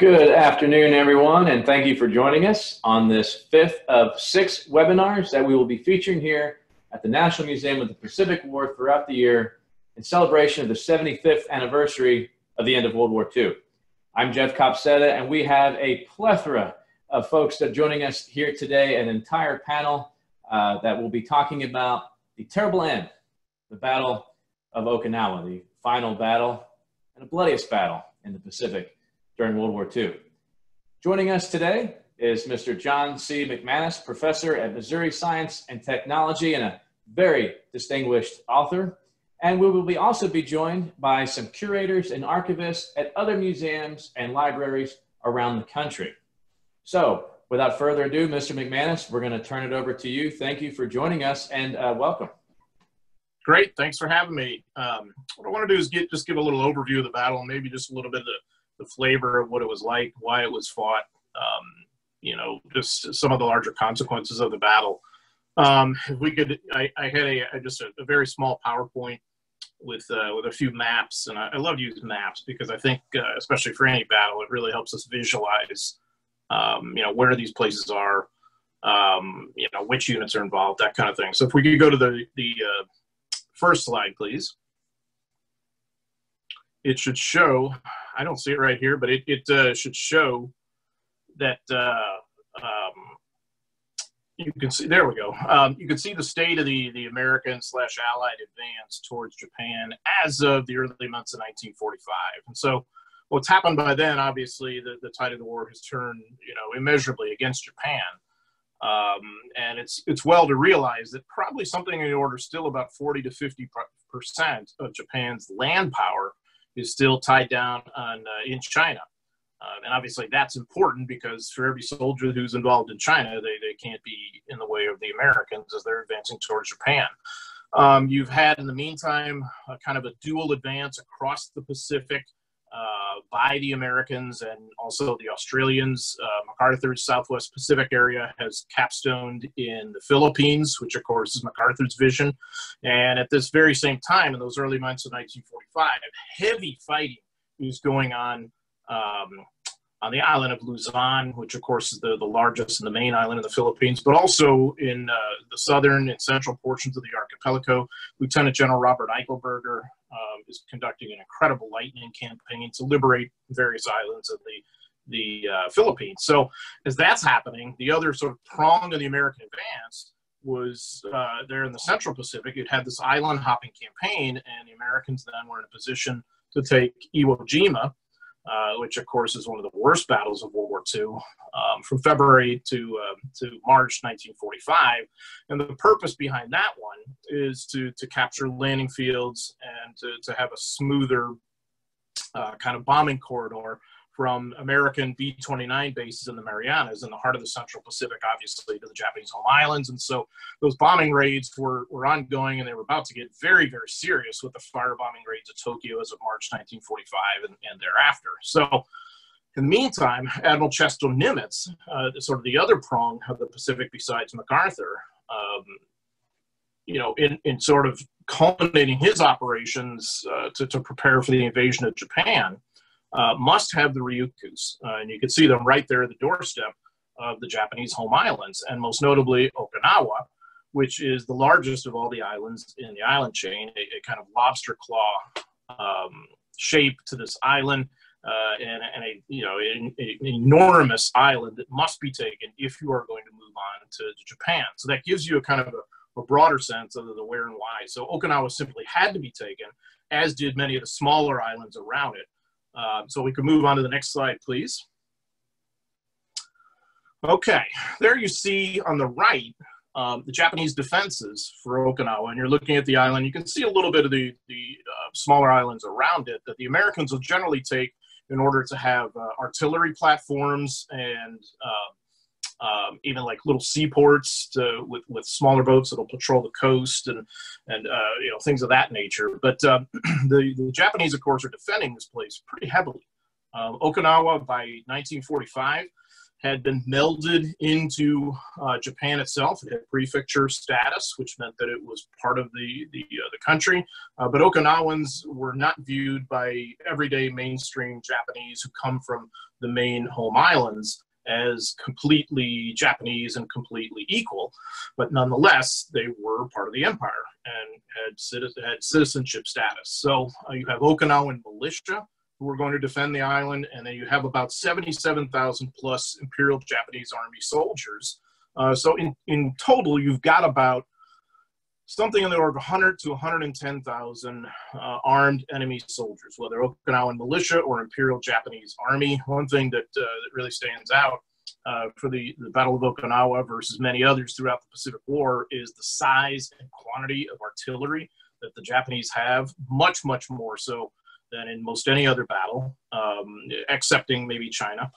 Good afternoon, everyone, and thank you for joining us on this fifth of six webinars that we will be featuring here at the National Museum of the Pacific War throughout the year in celebration of the 75th anniversary of the end of World War II. I'm Jeff Copsetta, and we have a plethora of folks that are joining us here today, an entire panel uh, that will be talking about the terrible end, the Battle of Okinawa, the final battle and the bloodiest battle in the Pacific during World War II. Joining us today is Mr. John C. McManus, professor at Missouri Science and Technology and a very distinguished author. And we will be also be joined by some curators and archivists at other museums and libraries around the country. So without further ado, Mr. McManus, we're going to turn it over to you. Thank you for joining us and uh, welcome. Great, thanks for having me. Um, what I want to do is get just give a little overview of the battle and maybe just a little bit of the the flavor of what it was like, why it was fought, um, you know, just some of the larger consequences of the battle. Um, if we could, I, I had a, a just a, a, very small PowerPoint with uh, with a few maps, and I, I love using maps because I think, uh, especially for any battle, it really helps us visualize, um, you know, where these places are, um, you know, which units are involved, that kind of thing. So if we could go to the the uh, first slide, please. It should show I don't see it right here, but it, it uh, should show that uh, um, you can see, there we go. Um, you can see the state of the, the American slash Allied advance towards Japan as of the early months of 1945. And so what's happened by then, obviously, the, the tide of the war has turned, you know, immeasurably against Japan. Um, and it's it's well to realize that probably something in the order still about 40 to 50 percent of Japan's land power is still tied down on uh, in China. Um, and obviously that's important because for every soldier who's involved in China, they, they can't be in the way of the Americans as they're advancing towards Japan. Um, you've had in the meantime a kind of a dual advance across the Pacific uh, by the Americans and also the Australians. Uh, MacArthur's Southwest Pacific area has capstoned in the Philippines, which of course is MacArthur's vision. And at this very same time, in those early months of 1945, heavy fighting is going on um, on the island of Luzon, which of course is the, the largest and the main island in the Philippines, but also in uh, the southern and central portions of the archipelago. Lieutenant General Robert Eichelberger um, is conducting an incredible lightning campaign to liberate various islands of the the uh, Philippines. So as that's happening, the other sort of prong of the American advance was uh, there in the Central Pacific. It had this island hopping campaign, and the Americans then were in a position to take Iwo Jima, uh, which of course is one of the worst battles of World War II, um, from February to uh, to March 1945. And the purpose behind that one is to to capture landing fields and to, to have a smoother uh, kind of bombing corridor from American B 29 bases in the Marianas in the heart of the Central Pacific, obviously, to the Japanese home islands. And so those bombing raids were, were ongoing and they were about to get very, very serious with the firebombing raids of Tokyo as of March 1945 and, and thereafter. So in the meantime, Admiral Chester Nimitz, uh, sort of the other prong of the Pacific besides MacArthur, um, you know, in, in sort of culminating his operations uh, to, to prepare for the invasion of Japan, uh, must have the Ryukyus. Uh, and you can see them right there at the doorstep of the Japanese home islands, and most notably Okinawa, which is the largest of all the islands in the island chain, a, a kind of lobster claw um, shape to this island. Uh, and, and, a you know an, an, enormous island that must be taken if you are going to move on to, to Japan. So that gives you a kind of a, a, broader sense of the where and why. So Okinawa simply had to be taken, as did many of the smaller islands around it. Uh, so we can move on to the next slide, please. Okay, there you see on the right um, the Japanese defenses for Okinawa, and you're looking at the island. You can see a little bit of the, the uh, smaller islands around it that the Americans will generally take in order to have uh, artillery platforms and uh, um, even like little seaports to, with, with smaller boats that'll patrol the coast and, and uh, you know, things of that nature. But uh, the, the Japanese, of course, are defending this place pretty heavily. Um, Okinawa by 1945 had been melded into uh, Japan itself. It had prefecture status, which meant that it was part of the the, uh, the country. Uh, but Okinawans were not viewed by everyday mainstream Japanese who come from the main home islands as completely Japanese and completely equal. But nonetheless, they were part of the empire and had, had citizenship status. So uh, you have Okinawan militia who are going to defend the island, and then you have about 77,000 plus Imperial Japanese Army soldiers. Uh, so in, in total, you've got about something in the order of 100 to 110,000 uh, armed enemy soldiers, whether Okinawan militia or Imperial Japanese Army. One thing that, uh, that really stands out uh, for the, the Battle of Okinawa versus many others throughout the Pacific War is the size and quantity of artillery that the Japanese have, much, much more so than in most any other battle, um, excepting maybe China.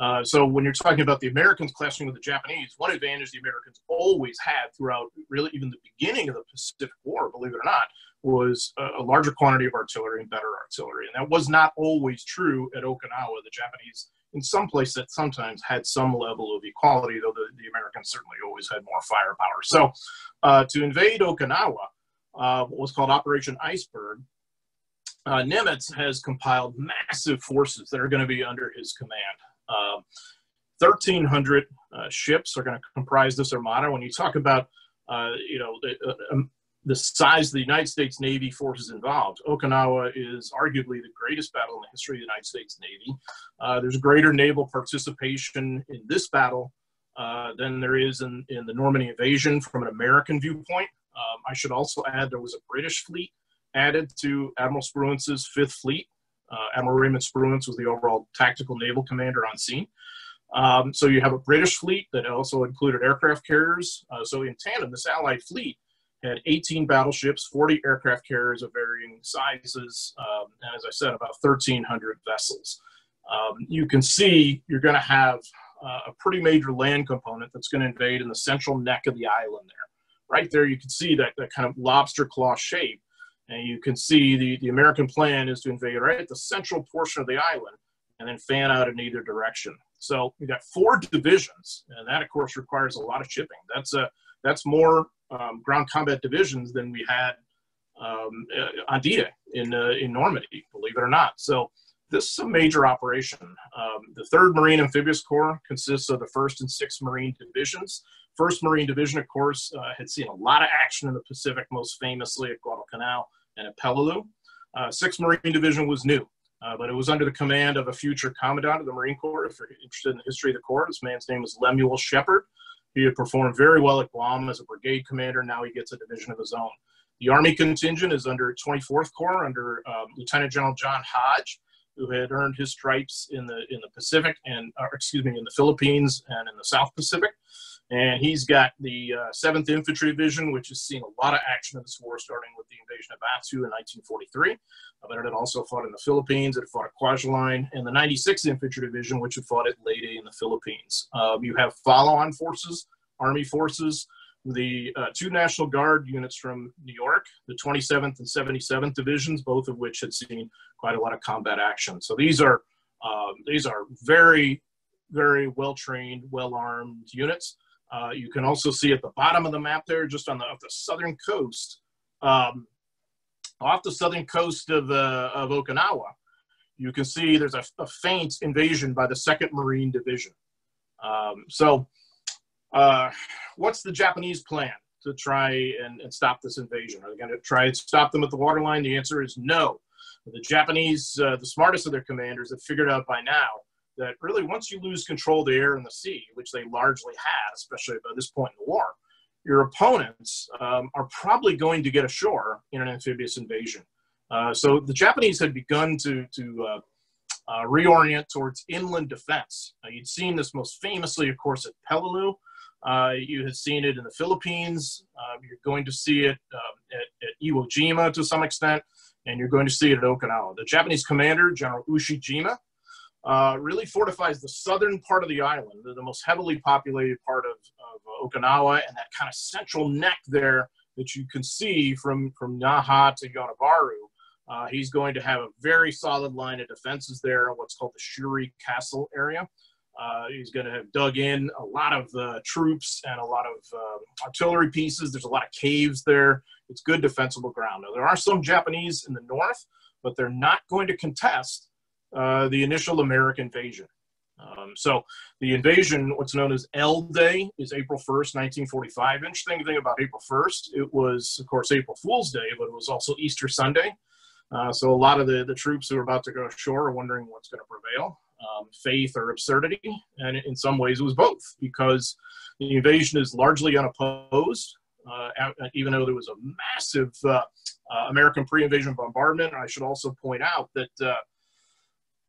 Uh, so when you're talking about the Americans clashing with the Japanese, one advantage the Americans always had throughout really even the beginning of the Pacific War, believe it or not, was a, a larger quantity of artillery and better artillery. And that was not always true at Okinawa. The Japanese, in some places, that sometimes had some level of equality, though the, the Americans certainly always had more firepower. So uh, to invade Okinawa, uh, what was called Operation Iceberg, uh, Nimitz has compiled massive forces that are going to be under his command. Uh, 1,300 uh, ships are going to comprise this armada. When you talk about, uh, you know, the, uh, um, the, size of the United States Navy forces involved, Okinawa is arguably the greatest battle in the history of the United States Navy. Uh, there's greater naval participation in this battle than there is in, in the Normandy invasion from an American viewpoint. Um, I should also add there was a British fleet added to Admiral Spruance's Fifth Fleet. Uh, Admiral Raymond Spruance was the overall tactical naval commander on scene. Um, so you have a British fleet that also included aircraft carriers. Uh, so in tandem, this Allied fleet had 18 battleships, 40 aircraft carriers of varying sizes, um, and as I said, about 1,300 vessels. Um, you can see you're going to have uh, a pretty major land component that's going to invade in the central neck of the island there. Right there, you can see that, that kind of lobster claw shape and you can see the, the American plan is to invade right at the central portion of the island and then fan out in either direction. So we got four divisions, and that of course requires a lot of shipping. That's a that's more um, ground combat divisions than we had um, uh, on D-Day in uh, in Normandy, believe it or not. So this is a major operation. Um, the Third Marine Amphibious Corps consists of the First and Sixth Marine Divisions. First Marine Division, of course, uh, had seen a lot of action in the Pacific, most famously at Guadalcanal and at Peleliu. Uh, 6th Marine Division was new, uh, but it was under the command of a future commandant of the Marine Corps. If you're interested in the history of the Corps, this man's name was Lemuel Shepard. He had performed very well at Guam as a brigade commander. Now he gets a division of his own. The Army contingent is under 24th Corps under um, Lieutenant General John Hodge, who had earned his stripes in the in the Pacific and, excuse me, in the Philippines and in the South Pacific. And he's got the uh, 7th Infantry Division, which has seen a lot of action in this war, starting with the invasion of Attu in 1943. Uh, but it had also fought in the Philippines, it had fought at Kwajalein, and the 96th Infantry Division, which had fought at Leyte in the Philippines. Um, you have follow on forces, Army forces, the uh, two National Guard units from New York, the 27th and 77th Divisions, both of which had seen quite a lot of combat action. So these are um, these are very, very well trained, well armed units. Uh, you can also see at the bottom of the map there, just on the, the southern coast, um, off the southern coast of, the, of Okinawa, you can see there's a, a feint invasion by the 2nd Marine Division. Um, so, uh, what's the Japanese plan to try and, and stop this invasion? Are they going to try and stop them at the waterline? The answer is no. The Japanese, uh, the smartest of their commanders, have figured out by now that really once you lose control of the air and the sea, which they largely had, especially by this point in the war, your opponents um, are probably going to get ashore in an amphibious invasion. Uh, so the Japanese had begun to, to uh, uh, reorient towards inland defense. you'd seen this most famously, of course, at Peleliu. Uh, you had seen it in the Philippines. Um, you're going to see it um, at, at, Iwo Jima to some extent, and you're going to see it at Okinawa. The Japanese commander, General Ushijima, uh, really fortifies the southern part of the island, the, the most heavily populated part of, of Okinawa, and that kind of central neck there that you can see from, from Naha to Yonabaru. Uh, he's going to have a very solid line of defenses there what's called the Shuri Castle area. Uh, he's going to have dug in a lot of uh, troops and a lot of uh, artillery pieces. There's a lot of caves there. It's good defensible ground. Now, there are some Japanese in the north, but they're not going to contest uh, the initial American invasion. Um, so the invasion, what's known as L Day, is April 1st, 1945. Interesting thing about April 1st, it was, of course, April Fool's Day, but it was also Easter Sunday. Uh, so a lot of the, the troops who are about to go ashore are wondering what's going to prevail, um, faith or absurdity. And in some ways it was both because the invasion is largely unopposed, uh, even though there was a massive uh, uh, American pre-invasion bombardment. I should also point out that uh,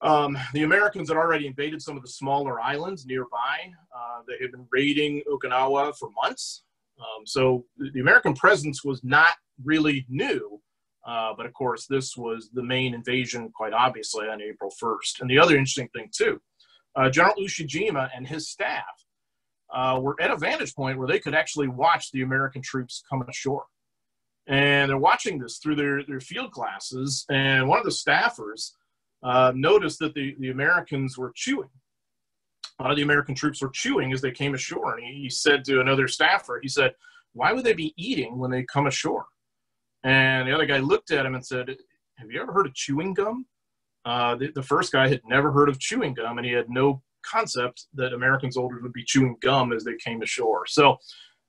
um, the Americans had already invaded some of the smaller islands nearby. Uh, they had been raiding Okinawa for months. Um, so the American presence was not really new. Uh, but of course, this was the main invasion, quite obviously, on April 1st. And the other interesting thing, too, uh, General Ushijima and his staff uh, were at a vantage point where they could actually watch the American troops come ashore. And they're watching this through their, their field glasses. And one of the staffers uh, noticed that the, the Americans were chewing. A lot of the American troops were chewing as they came ashore. And he, he said to another staffer, he said, Why would they be eating when they come ashore? And the other guy looked at him and said, Have you ever heard of chewing gum? Uh, the, the, first guy had never heard of chewing gum, and he had no concept that American soldiers would be chewing gum as they came ashore. So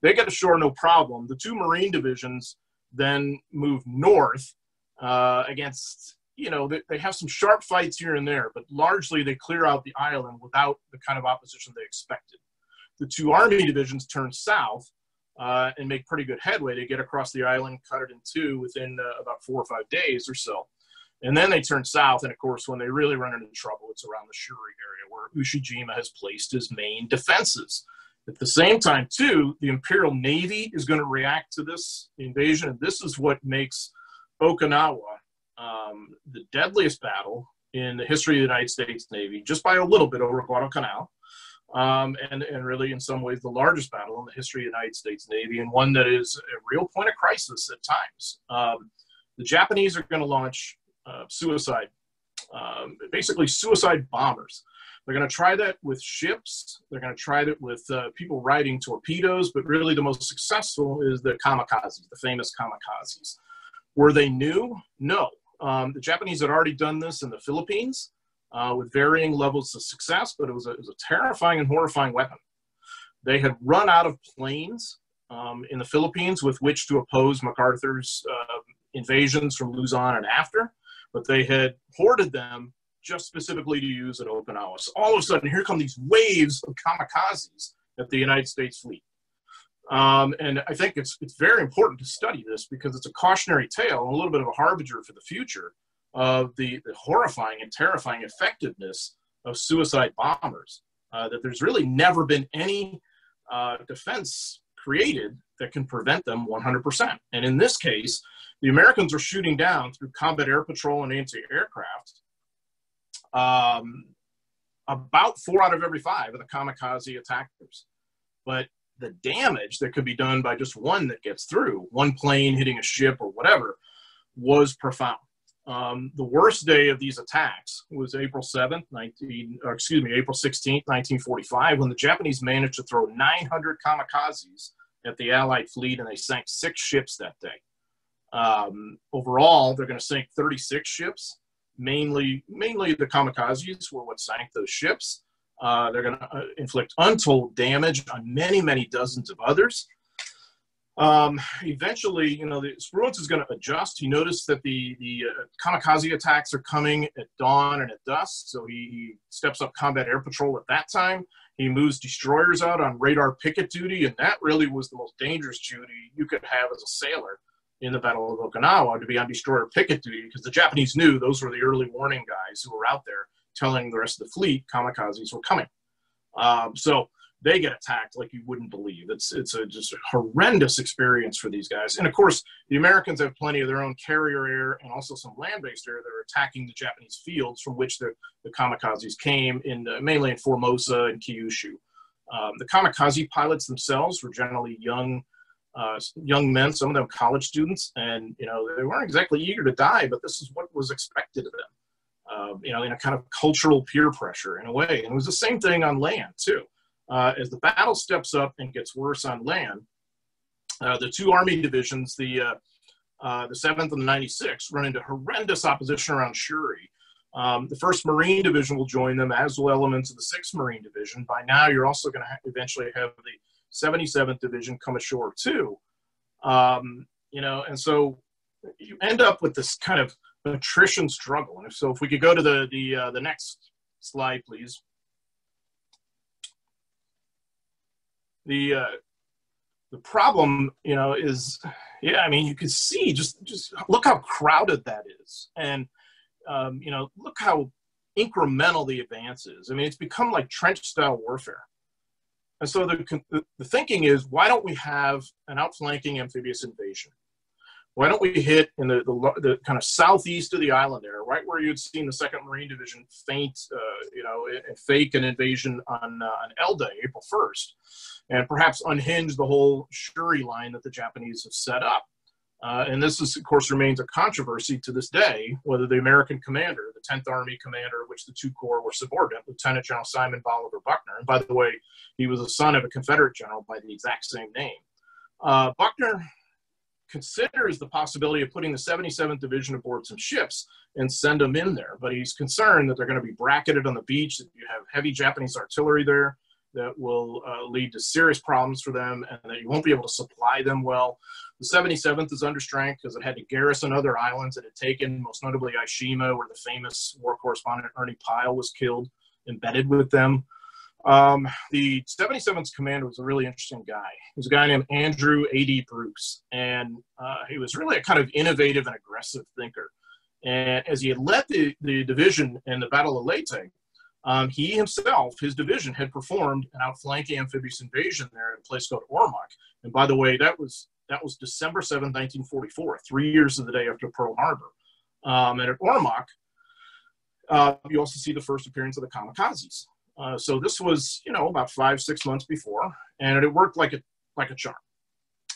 they got ashore no problem. The two Marine divisions then moved north uh, against you know, they, they have some sharp fights here and there, but largely they clear out the island without the kind of opposition they expected. The two army divisions turn south uh, and make pretty good headway. They get across the island, cut it in two within uh, about four or five days or so. And then they turn south, and of course, when they really run into trouble, it's around the Shuri area where Ushijima has placed his main defenses. At the same time, too, the Imperial Navy is going to react to this invasion, and this is what makes Okinawa um, the deadliest battle in the history of the United States Navy, just by a little bit over Guadalcanal, um, and, and really in some ways the largest battle in the history of the United States Navy, and one that is a real point of crisis at times. Um, the Japanese are going to launch uh, suicide, um, basically suicide bombers. They're going to try that with ships. They're going to try that with uh, people riding torpedoes, but really the most successful is the kamikazes, the famous kamikazes. Were they new? No. Um, the Japanese had already done this in the Philippines uh, with varying levels of success, but it was, a, it was a terrifying and horrifying weapon. They had run out of planes um, in the Philippines with which to oppose MacArthur's uh, invasions from Luzon and after, but they had hoarded them just specifically to use at Okinawa. So all of a sudden, here come these waves of kamikazes at the United States fleet. Um, and I think it's, it's very important to study this because it's a cautionary tale and a little bit of a harbinger for the future of the, the horrifying and terrifying effectiveness of suicide bombers. Uh, that there's really never been any uh, defense created that can prevent them 100%. And in this case, the Americans are shooting down through combat air patrol and anti-aircraft um, about four out of every five of the kamikaze attackers. But the damage that could be done by just one that gets through, one plane hitting a ship or whatever, was profound. Um, the worst day of these attacks was April 7th, 19, excuse me, April 16th, 1945, when the Japanese managed to throw 900 kamikazes at the Allied fleet and they sank six ships that day. Um, overall, they're going to sink 36 ships. Mainly, mainly the kamikazes were what sank those ships. Uh, they're going to uh, inflict untold damage on many, many dozens of others. Um, eventually, you know, the Spruance is going to adjust. He noticed that the, the uh, kamikaze attacks are coming at dawn and at dusk, so he, he, steps up combat air patrol at that time. He moves destroyers out on radar picket duty, and that really was the most dangerous duty you could have as a sailor in the Battle of Okinawa to be on destroyer picket duty because the Japanese knew those were the early warning guys who were out there telling the rest of the fleet kamikazes were coming. Um, so they get attacked like you wouldn't believe. It's it's a just a horrendous experience for these guys. And of course, the Americans have plenty of their own carrier air and also some land-based air that are attacking the Japanese fields from which the, the kamikazes came in uh, mainly in Formosa and Kyushu. Um, the kamikaze pilots themselves were generally young uh, young men, some of them college students, and you know they weren't exactly eager to die, but this is what was expected of them. Uh, you know, in a kind of cultural peer pressure in a way. And it was the same thing on land too. Uh, as the battle steps up and gets worse on land, uh, the two army divisions, the uh, uh, the 7th and the 96th, run into horrendous opposition around Shuri. Um, the 1st Marine Division will join them, as will elements of the 6th Marine Division. By now, you're also going to ha- eventually have the 77th Division come ashore too. Um, you know, and so you end up with this kind of attrition struggle. And if so, if we could go to the the uh, the next slide, please. The uh, the problem, you know, is yeah. I mean, you can see just just look how crowded that is, and um, you know, look how incremental the advance is. I mean, it's become like trench style warfare. And so the, the thinking is, why don't we have an outflanking amphibious invasion? Why don't we hit in the, the, the, kind of southeast of the island there, right where you'd seen the Second Marine Division feint, uh, you know, and fake an invasion on uh, on L Day, April first, and perhaps unhinge the whole Shuri line that the Japanese have set up. Uh, and this is, of course, remains a controversy to this day whether the American commander, the 10th Army commander, which the two corps were subordinate, Lieutenant General Simon Bolivar Buckner, and by the way, he was a son of a Confederate general by the exact same name. Uh, Buckner considers the possibility of putting the 77th Division aboard some ships and send them in there. But he's concerned that they're going to be bracketed on the beach, that you have heavy Japanese artillery there that will uh, lead to serious problems for them and that you won't be able to supply them well. The 77th is under strength because it had to garrison other islands it had taken, most notably Ie Shima, where the famous war correspondent Ernie Pyle was killed, embedded with them. Um, the 77th commander was a really interesting guy. He was a guy named Andrew A.D. Bruce, and uh, he was really a kind of innovative and aggressive thinker. And as he had led the, the division in the Battle of Leyte, um, he himself, his division, had performed an outflanking amphibious invasion there in a place called Ormoc. And by the way, that was that was December 7, 1944, three years of the day after Pearl Harbor. Um, and at Ormoc, uh, you also see the first appearance of the kamikazes. Uh, so this was, you know, about five, six months before, and it worked like a like a charm.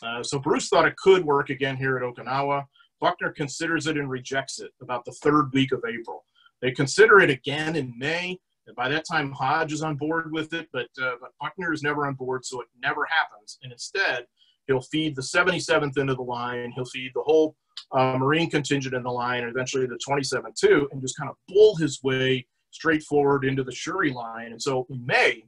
Uh, so Bruce thought it could work again here at Okinawa. Buckner considers it and rejects it about the third week of April. They consider it again in May, and by that time Hodge is on board with it, but uh, but Buckner is never on board, so it never happens. And instead, he'll feed the 77th into the line. He'll feed the whole uh, Marine contingent in the line, and eventually the 27th too, and just kind of bull his way straightforward into the Shuri line. And so in May,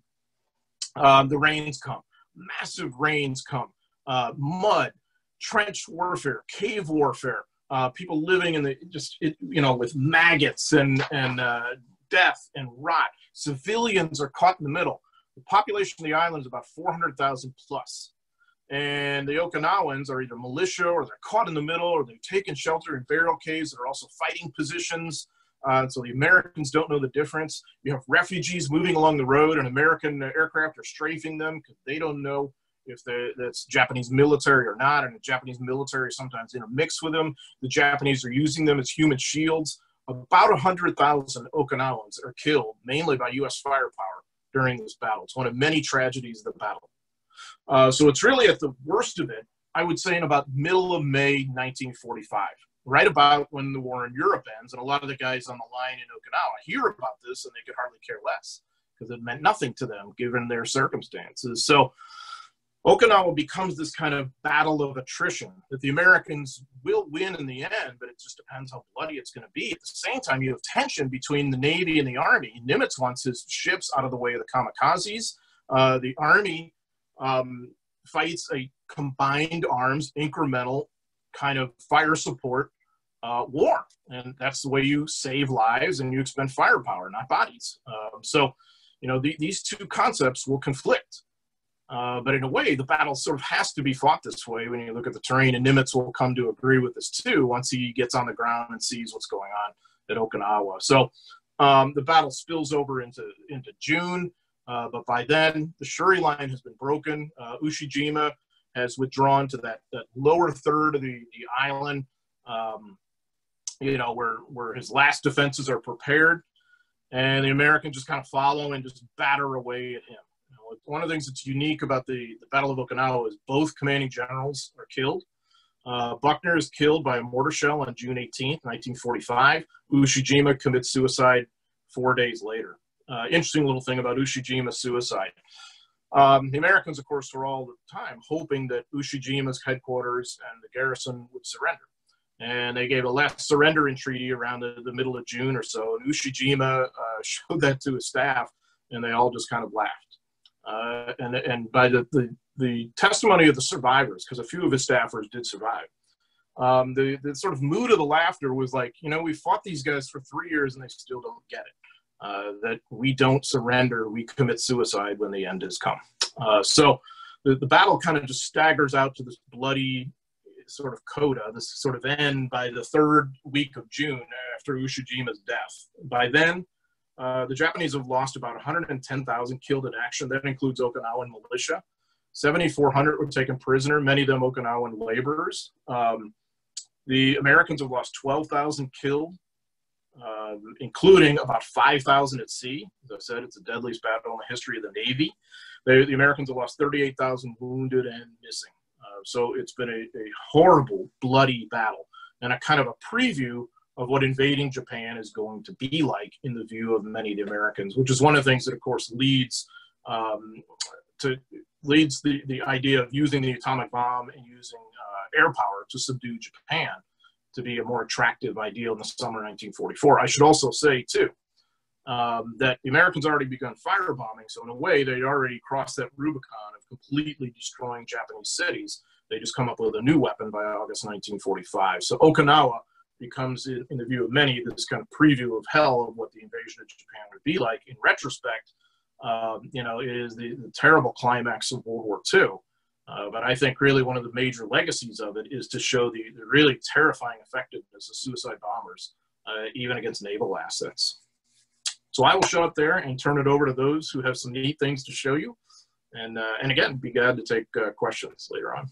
um, the rains come, massive rains come, uh, mud, trench warfare, cave warfare, uh, people living in the just it, you know with maggots and and uh, death and rot. Civilians are caught in the middle. The population of the island is about 400,000 plus. And the Okinawans are either militia or they're caught in the middle or they've taken shelter in burial caves that are also fighting positions. Uh, so the Americans don't know the difference. You have refugees moving along the road, and American aircraft are strafing them because they don't know if that's Japanese military or not. And the Japanese military sometimes intermix with them. The Japanese are using them as human shields. About 100,000 Okinawans are killed, mainly by U.S. firepower during this battle. It's one of many tragedies of the battle. Uh, so it's really at the worst of it, I would say, in about middle of May 1945 right about when the war in Europe ends. And a lot of the guys on the line in Okinawa hear about this and they could hardly care less because it meant nothing to them given their circumstances. So Okinawa becomes this kind of battle of attrition that the Americans will win in the end, but it just depends how bloody it's going to be. At the same time, you have tension between the Navy and the Army. Nimitz wants his ships out of the way of the kamikazes. Uh, the Army um, fights a combined arms, incremental kind of fire support uh, war. And that's the way you save lives and you expend firepower, not bodies. Um, so, you know, the, these two concepts will conflict. Uh, but in a way, the battle sort of has to be fought this way when you look at the terrain, and Nimitz will come to agree with this too once he gets on the ground and sees what's going on at Okinawa. So um, the battle spills over into, into June, uh, but by then the Shuri line has been broken. Uh, Ushijima has withdrawn to that, that lower third of the, the island. Um, you know, where where his last defenses are prepared, and the Americans just kind of follow and just batter away at him. You know, one of the things that's unique about the, the Battle of Okinawa is both commanding generals are killed. Uh, Buckner is killed by a mortar shell on June 18th, 1945. Ushijima commits suicide four days later. Uh, interesting little thing about Ushijima's suicide. Um, the Americans, of course, were all the time hoping that Ushijima's headquarters and the garrison would surrender. And they gave a last surrender entreaty around the, the, middle of June or so. And Ushijima uh, showed that to his staff, and they all just kind of laughed. Uh, and, and by the, the, the, testimony of the survivors, because a few of his staffers did survive, um, the, the sort of mood of the laughter was like, you know, we fought these guys for three years and they still don't get it. Uh, that we don't surrender, we commit suicide when the end has come. Uh, so the, the battle kind of just staggers out to this bloody sort of coda, this sort of end by the third week of June after Ushijima's death. By then, uh, the Japanese have lost about 110,000 killed in action. That includes Okinawan militia. 7,400 were taken prisoner, many of them Okinawan laborers. Um, the Americans have lost 12,000 killed, uh, including about 5,000 at sea. As I said, it's the deadliest battle in the history of the Navy. They, the Americans have lost 38,000 wounded and missing. Uh, so it's been a, a, horrible, bloody battle and a kind of a preview of what invading Japan is going to be like in the view of many of the Americans, which is one of the things that, of course, leads um, to leads the, the idea of using the atomic bomb and using uh, air power to subdue Japan to be a more attractive ideal in the summer 1944. I should also say, too, um, that the Americans already begun firebombing. So in a way, they already crossed that Rubicon completely destroying Japanese cities. They just come up with a new weapon by August 1945. So Okinawa becomes, in, the view of many, this kind of preview of hell of what the invasion of Japan would be like. In retrospect, um, you know, it is the, the, terrible climax of World War II. Uh, but I think really one of the major legacies of it is to show the, the really terrifying effectiveness of suicide bombers, uh, even against naval assets. So I will show up there and turn it over to those who have some neat things to show you. And, uh, and again, be glad to take uh, questions later on.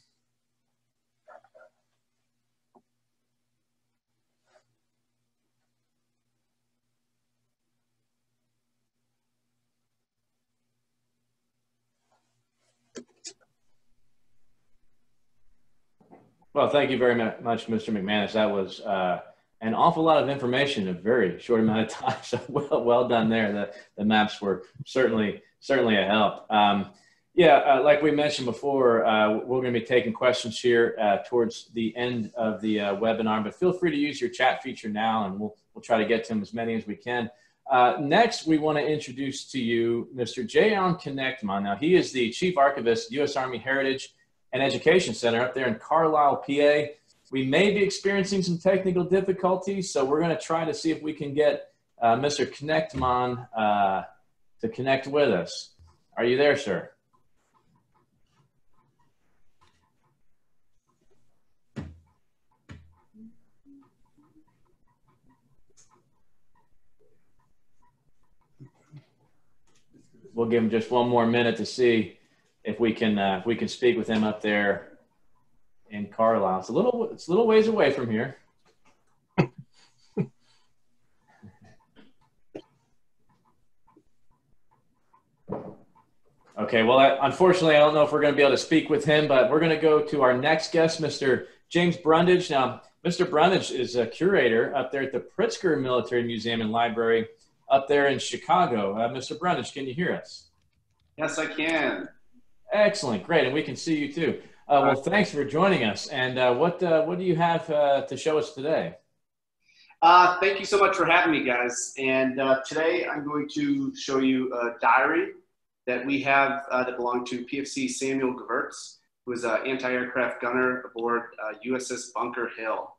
Well, thank you very much, Mr. McManus. That was uh, an awful lot of information in a very short amount of time. So well, well done there. The, the maps were certainly certainly a help. Um, yeah, uh, like we mentioned before, uh, we're going to be taking questions here uh, towards the end of the uh, webinar. But feel free to use your chat feature now, and we'll we'll try to get to them as many as we can. Uh, next, we want to introduce to you Mr. Jayon Knechtman. Now, he is the Chief Archivist, U.S. Army Heritage and Education Center up there in Carlisle, PA. We may be experiencing some technical difficulties, so we're going to try to see if we can get uh, Mr. Uh, to connect with us. Are you there, sir? We'll give him just one more minute to see if we can uh, if we can speak with him up there in Carlisle. It's a little it's a little ways away from here. okay, well, I, unfortunately, I don't know if we're going to be able to speak with him, but we're going to go to our next guest, Mr. James Brundage. Now, Mr. Brundage is a curator up there at the Pritzker Military Museum and Library up there in Chicago. Uh, Mr. Brundage, can you hear us? Yes, I can. Excellent, great, and we can see you too. Uh, well, thanks for joining us. And uh, what uh, what do you have uh, to show us today? Uh, thank you so much for having me, guys. And uh, today I'm going to show you a diary that we have that belonged to PFC Samuel Gewurz, who was an anti-aircraft gunner aboard USS Bunker Hill.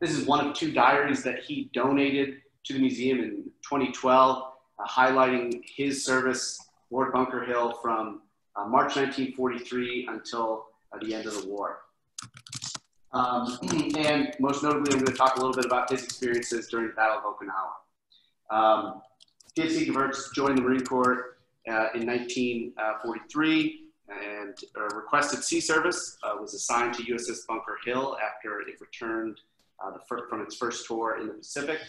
this is one of two diaries that he donated to the museum in 2012, highlighting his service aboard Bunker Hill from uh, March 1943 until uh, the end of the war. Um, and most notably, I'm going to talk a little bit about his experiences during the Battle of Okinawa. Um, PFC Gewurz joined the Marine Corps uh, in 1943 and uh, requested sea service, uh, was assigned to USS Bunker Hill after it returned uh, first, from its first tour in the Pacific,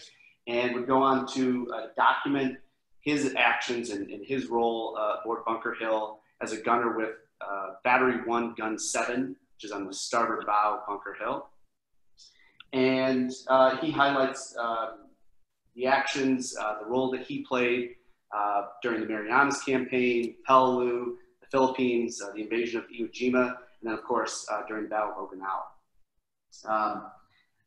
and would go on to document his actions and, and his role aboard Bunker Hill as a gunner with uh, Battery 1, Gun 7 which is on the starboard bow of Bunker Hill. And uh, he highlights um, the actions, uh, the role that he played uh, during the Marianas campaign, Peleliu, the Philippines, uh, the invasion of Iwo Jima, and then, of course, uh, during the Battle of Okinawa. Um,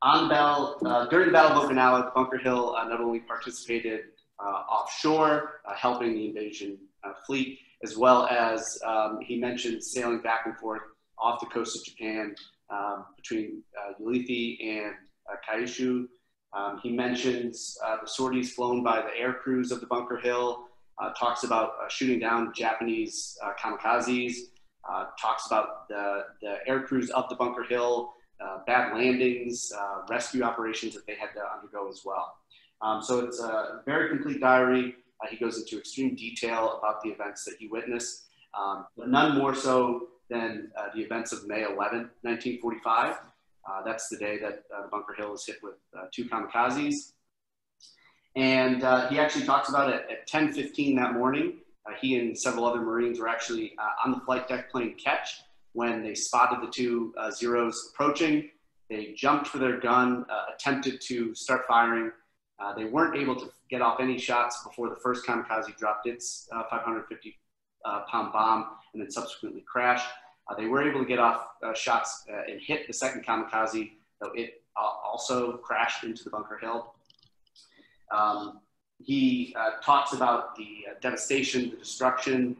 on Bell, uh, during the Battle of Okinawa, Bunker Hill not only participated offshore, helping the invasion fleet, as well as um, he mentioned sailing back and forth off the coast of Japan um, between uh, Ulithi and uh, Kyushu. Um, he mentions uh, the sorties flown by the air crews of the Bunker Hill, uh, talks about uh, shooting down Japanese uh, kamikazes, talks about the, the air crews up the Bunker Hill, bad landings, rescue operations that they had to undergo as well. Um, so it's a very complete diary. he goes into extreme detail about the events that he witnessed, um, but none more so than uh, the events of May 11, 1945. Uh, that's the day that uh, Bunker Hill was hit with uh, two kamikazes. And uh, he actually talks about it at 10.15 that morning. Uh, he and several other Marines were actually on the flight deck playing catch when they spotted the two Zeros approaching. They jumped for their gun, attempted to start firing. they weren't able to get off any shots before the first kamikaze dropped its 550 uh, pound bomb and then subsequently crashed. Uh, they were able to get off uh, shots uh, and hit the second kamikaze, though it also crashed into the Bunker Hill. Um, he talks about the devastation, the destruction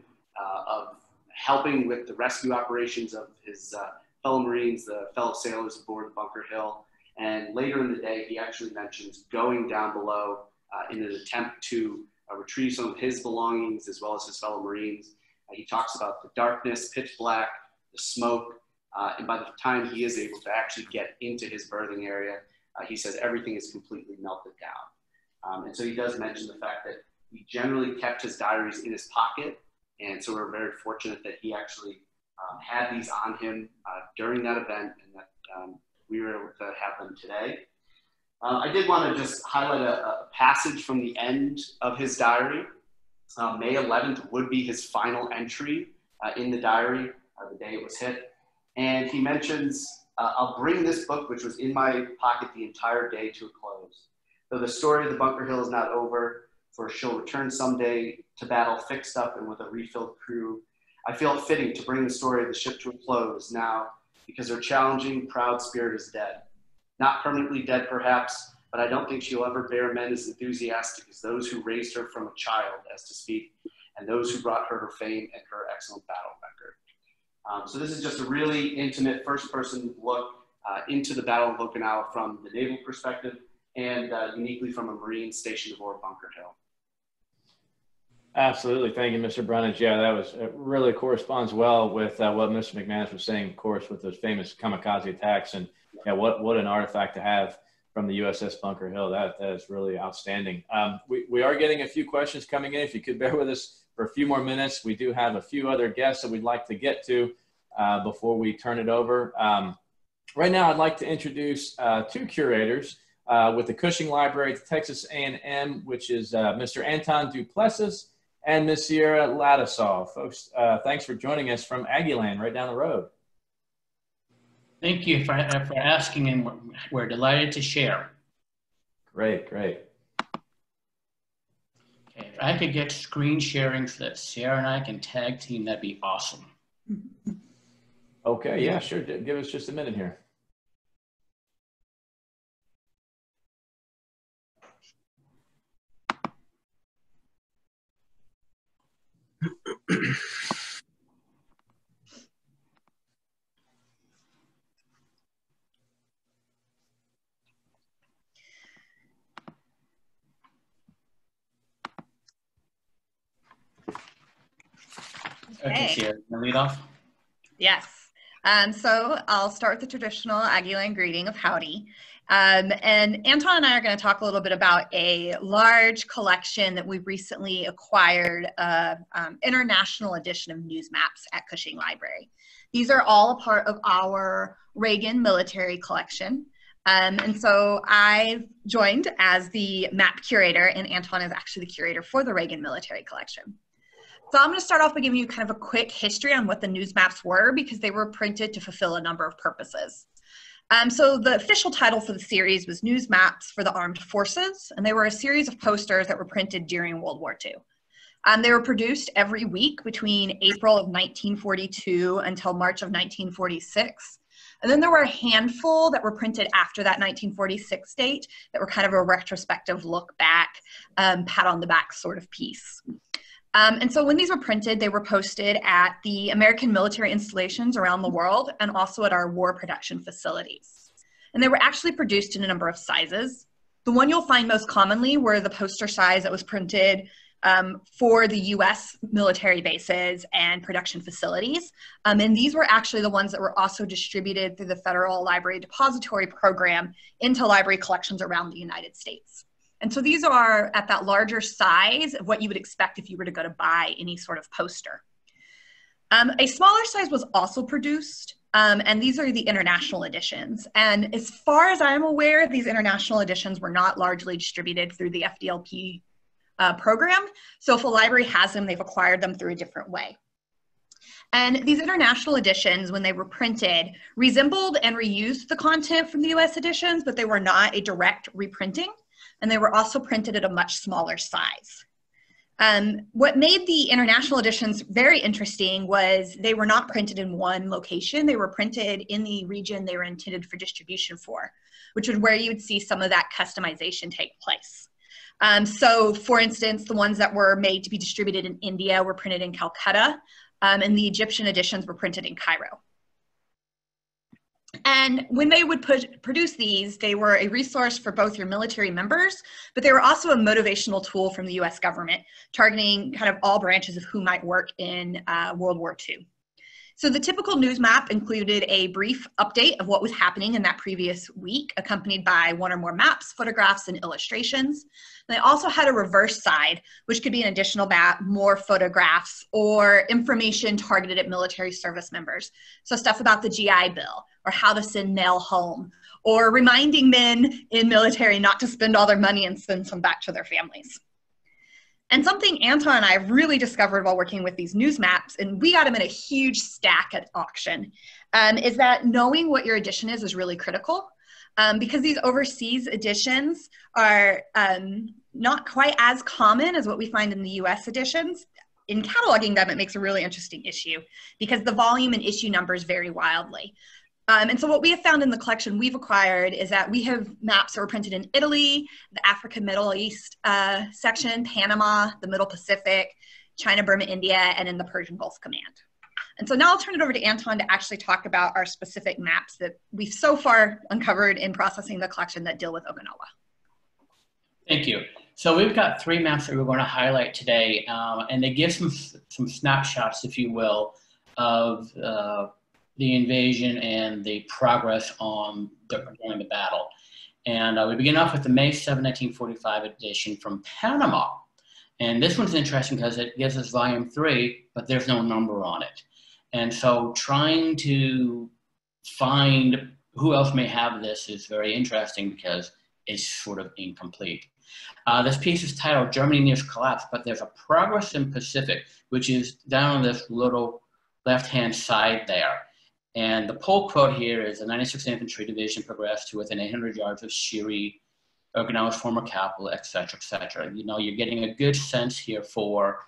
of helping with the rescue operations of his fellow Marines, the fellow sailors aboard Bunker Hill. And later in the day, he actually mentions going down below uh, in an attempt to uh, retrieve some of his belongings as well as his fellow Marines. Uh, he talks about the darkness, pitch black, the smoke, uh, and by the time he is able to actually get into his berthing area, uh, he says everything is completely melted down. Um, and so he does mention the fact that he generally kept his diaries in his pocket. And so we're very fortunate that he actually um, had these on him uh, during that event and that um, we were able to have them today. Uh, I did want to just highlight a, a, passage from the end of his diary. Uh, May 11th would be his final entry uh, in the diary, uh, the day it was hit. And he mentions, uh, I'll bring this book, which was in my pocket the entire day, to a close. Though the story of the Bunker Hill is not over, for she'll return someday to battle fixed up and with a refilled crew. I feel it fitting to bring the story of the ship to a close now because her challenging, proud spirit is dead. Not permanently dead, perhaps, but I don't think she'll ever bear men as enthusiastic as those who raised her from a child, as to speak, and those who brought her her fame and her excellent battle record. Um, so this is just a really intimate first-person look uh, into the Battle of Okinawa from the naval perspective and uh, uniquely from a Marine stationed aboard Bunker Hill. Absolutely. Thank you, Mr. Brundage. Yeah, that was uh, really corresponds well with uh, what Mr. McManus was saying, of course, with those famous kamikaze attacks. And yeah, what, what an artifact to have from the USS Bunker Hill. That, that is really outstanding. Um, we, we are getting a few questions coming in. If you could bear with us for a few more minutes, we do have a few other guests that we'd like to get to uh, before we turn it over. Um, right now, I'd like to introduce uh, two curators uh, with the Cushing Library at Texas A&M, which is uh, Mr. Anton Duplessis and Ms. Sierra Laddusaw. Folks, uh, thanks for joining us from Aggieland right down the road. Thank you for, for asking, and we're delighted to share. Great, great. Okay, if I could get screen sharing so that Sarah and I can tag team, that'd be awesome. Okay, yeah, sure. Give us just a minute here. Okay, Sierra, lead off? Yes. Um, so I'll start with the traditional Aggieland greeting of howdy. Um, and Anton and I are going to talk a little bit about a large collection that we've recently acquired, uh, um, international edition of news maps at Cushing Library. These are all a part of our Reagan military collection. Um, and so I've joined as the map curator, and Anton is actually the curator for the Reagan military collection. So I'm going to start off by giving you kind of a quick history on what the news maps were because they were printed to fulfill a number of purposes. Um, so the official title for the series was News Maps for the Armed Forces, and they were a series of posters that were printed during World War II. Um, they were produced every week between April of 1942 until March of 1946. And then there were a handful that were printed after that 1946 date that were kind of a retrospective look back, um, pat on the back sort of piece. Um, and so when these were printed, they were posted at the American military installations around the world and also at our war production facilities. And they were actually produced in a number of sizes. The one you'll find most commonly were the poster size that was printed um, for the US military bases and production facilities. Um, and these were actually the ones that were also distributed through the Federal Library Depository Program into library collections around the United States. And so these are at that larger size of what you would expect if you were to go to buy any sort of poster. Um, a smaller size was also produced, um, and these are the international editions. And as far as I'm aware, these international editions were not largely distributed through the FDLP uh, program. So if a library has them, they've acquired them through a different way. And these international editions, when they were printed, resembled and reused the content from the US editions, but they were not a direct reprinting and they were also printed at a much smaller size. Um, what made the international editions very interesting was they were not printed in one location. They were printed in the region they were intended for distribution for, which is where you would see some of that customization take place. Um, so for instance, the ones that were made to be distributed in India were printed in Calcutta, um, and the Egyptian editions were printed in Cairo. And when they would put, produce these, they were a resource for both your military members, but they were also a motivational tool from the US government, targeting kind of all branches of who might work in uh, World War II. So the typical news map included a brief update of what was happening in that previous week, accompanied by one or more maps, photographs, and illustrations. And they also had a reverse side, which could be an additional map, more photographs, or information targeted at military service members. So stuff about the GI Bill, or how to send mail home, or reminding men in military not to spend all their money and send some back to their families. And something Anton and I have really discovered while working with these news maps, and we got them in a huge stack at auction, um, is that knowing what your edition is is really critical. Um, because these overseas editions are um, not quite as common as what we find in the US editions. In cataloging them, it makes a really interesting issue because the volume and issue numbers vary wildly. Um, and so what we have found in the collection we've acquired is that we have maps that were printed in Italy, the Africa Middle East uh, section, Panama, the Middle Pacific, China, Burma, India, and in the Persian Gulf Command. And so now I'll turn it over to Anton to actually talk about our specific maps that we've so far uncovered in processing the collection that deal with Okinawa. Thank you. So we've got three maps that we're going to highlight today, um, and they give some, some snapshots, if you will, of uh, the invasion and the progress on the, during the battle. And uh, we begin off with the May 7, 1945 edition from Panama. And this one's interesting because it gives us volume three, but there's no number on it. And so trying to find who else may have this is very interesting because it's sort of incomplete. Uh, this piece is titled Germany Nears Collapse, but there's a progress in Pacific, which is down on this little left-hand side there. And the poll quote here is the 96th Infantry Division progressed to within 800 yards of Shuri, Okinawa's former capital, et cetera, et cetera. You know, you're getting a good sense here for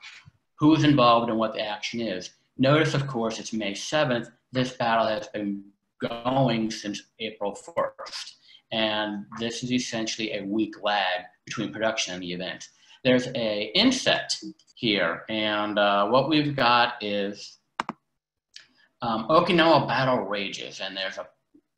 who's involved and what the action is. Notice, of course, it's May 7th. This battle has been going since April 1st. And this is essentially a week lag between production and the event. There's a inset here, and uh, what we've got is um, Okinawa battle rages, and there's a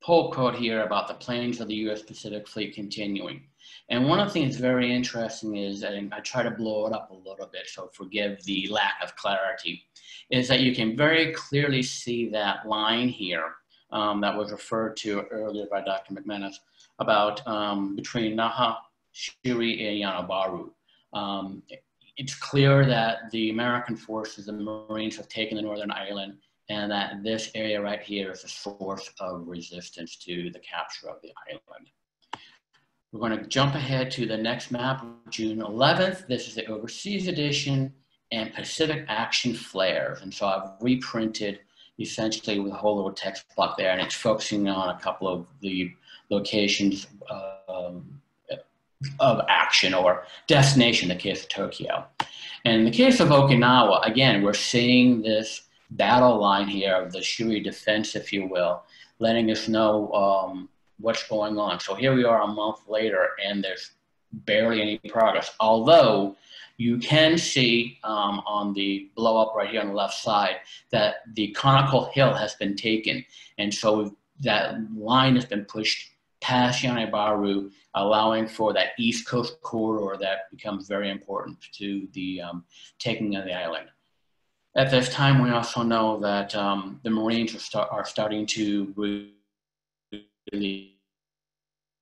poll quote here about the plans of the U.S. Pacific Fleet continuing. And one of the things very interesting is, and I try to blow it up a little bit, so forgive the lack of clarity, is that you can very clearly see that line here um, that was referred to earlier by Dr. McManus about um, between Naha, Shuri, and Yonabaru. Um, it's clear that the American forces, the Marines, have taken the Northern Island and that this area right here is a source of resistance to the capture of the island. We're going to jump ahead to the next map, June 11th. This is the overseas edition, and Pacific Action Flares. And so I've reprinted essentially with a whole little text block there, and it's focusing on a couple of the locations um, of action or destination in the case of Tokyo. And in the case of Okinawa, again, we're seeing this battle line here of the Shuri defense, if you will, letting us know um, what's going on. So here we are a month later, and there's barely any progress. Although you can see um, on the blow up right here on the left side that the conical Hill has been taken. And so that line has been pushed past Yonabaru, allowing for that East Coast corridor that becomes very important to the um, taking of the island. At this time, we also know that um, the Marines are, start, are starting to really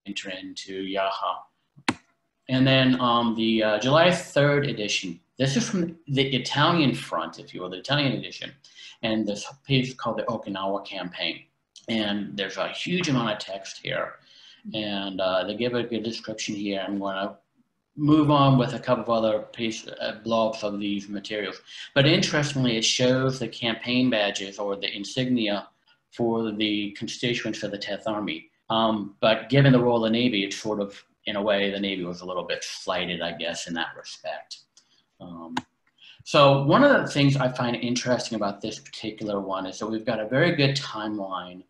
enter into Naha and then um, the uh, July 3rd edition, this is from the Italian front, if you will, the Italian edition. And this piece called the Okinawa Campaign. And there's a huge amount of text here. And uh, they give a good description here. I'm going to move on with a couple of other piece uh, blobs of these materials. But interestingly, it shows the campaign badges or the insignia for the constituents of the 10th Army. Um, but given the role of the Navy, it's sort of in a way, the Navy was a little bit slighted, I guess, in that respect. Um, so one of the things I find interesting about this particular one is that we've got a very good timeline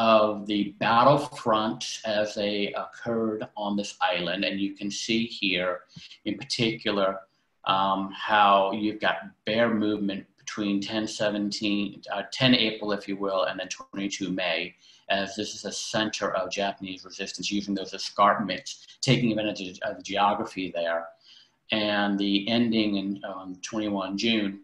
of the battlefront as they occurred on this island. And you can see here in particular um, how you've got bear movement between 10, 17, uh, 10 April, if you will, and then 22 May as this is a center of Japanese resistance using those escarpments, taking advantage of the geography there, and the ending in um, 21 June.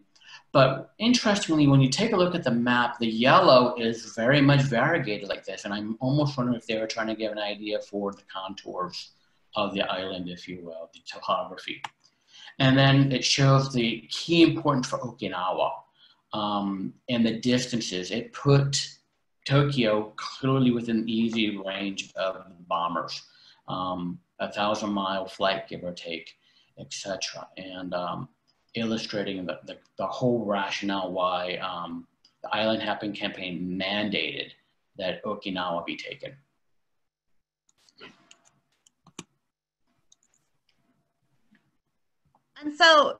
But interestingly, when you take a look at the map, the yellow is very much variegated like this, and I'm almost wondering if they were trying to give an idea for the contours of the island, if you will, the topography. And then it shows the key importance for Okinawa um, and the distances. It put Tokyo clearly within easy range of bombers, um, a thousand mile flight, give or take, etc. And um, illustrating the, the, the, whole rationale why um, the Island Hopping campaign mandated that Okinawa be taken. And so,